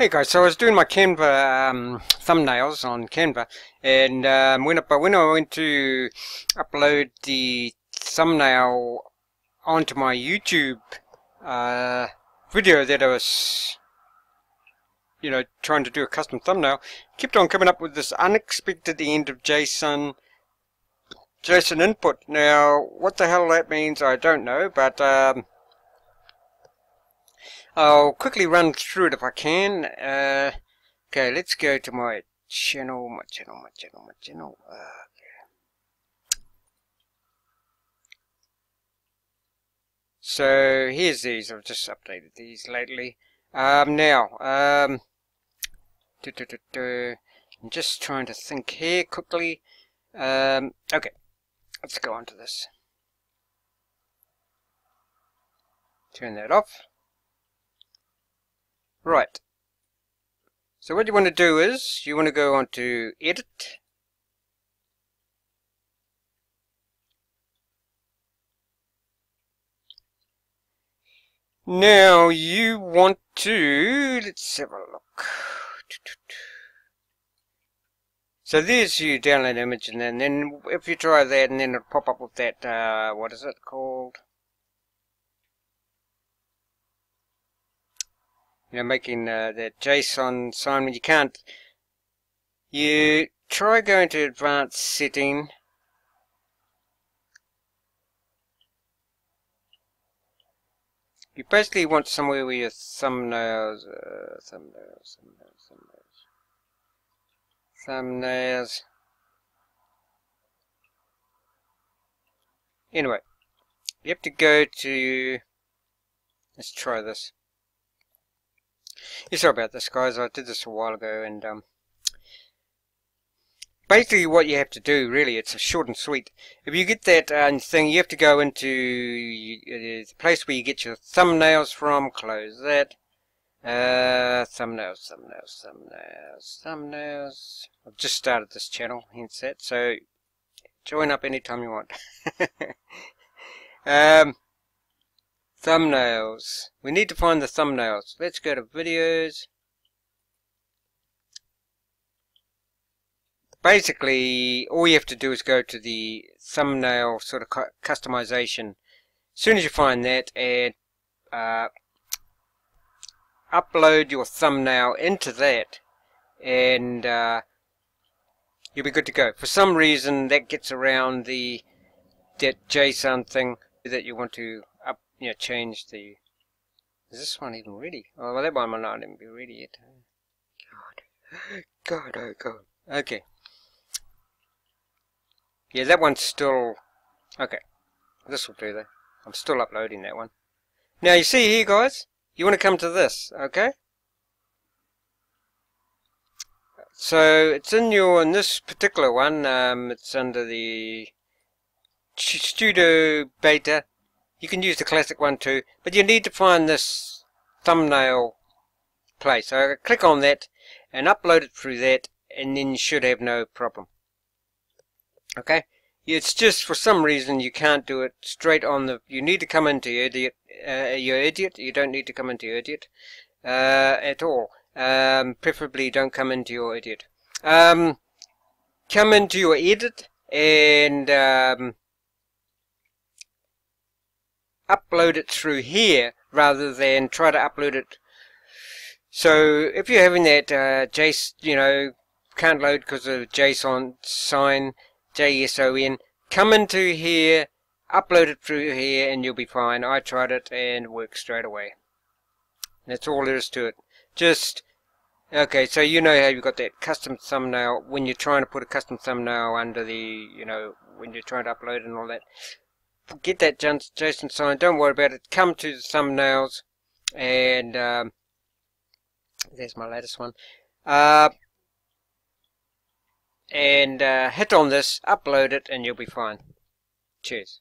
Hey guys, so I was doing my Canva um, thumbnails on Canva, and um, when, I, when I went to upload the thumbnail onto my YouTube uh, video that I was, you know, trying to do a custom thumbnail, kept on coming up with this unexpected end of JSON JSON input. Now, what the hell that means, I don't know, but um, I'll quickly run through it if I can. Uh, okay, let's go to my channel, my channel, my channel, my channel. Uh, okay. So here's these. I've just updated these lately. Um, now, um, I'm just trying to think here quickly. Um, okay, let's go on to this. Turn that off. Right. So what you want to do is, you want to go on to Edit. Now you want to, let's have a look. So there's your download image and then, then if you try that and then it'll pop up with that, uh, what is it called? You know, making uh, the JSON sign when you can't. You try going to advanced setting. You basically want somewhere where your thumbnails, uh, thumbnails, thumbnails, thumbnails, thumbnails. Anyway, you have to go to, let's try this. Yeah, sorry about this, guys. I did this a while ago, and um, basically what you have to do, really, it's short and sweet. If you get that uh, thing, you have to go into uh, the place where you get your thumbnails from, close that. Uh, thumbnails, thumbnails, thumbnails, thumbnails. I've just started this channel, hence that, so join up anytime you want. um, Thumbnails. We need to find the thumbnails. Let's go to videos. Basically, all you have to do is go to the thumbnail sort of customization. As soon as you find that, and uh, upload your thumbnail into that, and uh, you'll be good to go. For some reason, that gets around the that JSON thing that you want to you know, change the... Is this one even ready? Oh, well, that one might not even be ready yet. God. God, oh God. Okay. Yeah, that one's still... Okay. This will do, though. I'm still uploading that one. Now, you see here, guys? You want to come to this, okay? So, it's in your, in this particular one, um, it's under the Studio Beta you can use the classic one too, but you need to find this thumbnail place. So click on that and upload it through that and then you should have no problem. Okay? It's just for some reason you can't do it straight on the... You need to come into your idiot. Uh, your idiot. You don't need to come into your idiot uh, at all. Um, preferably don't come into your idiot. Um, come into your edit and um, upload it through here rather than try to upload it. So if you're having that uh, JSON, you know, can't load because of JSON sign, JSON, come into here, upload it through here, and you'll be fine. I tried it and worked straight away. That's all there is to it. Just Okay, so you know how you've got that custom thumbnail when you're trying to put a custom thumbnail under the, you know, when you're trying to upload and all that get that JSON sign. Don't worry about it. Come to the thumbnails, and um, there's my latest one. Uh, and uh, hit on this, upload it, and you'll be fine. Cheers.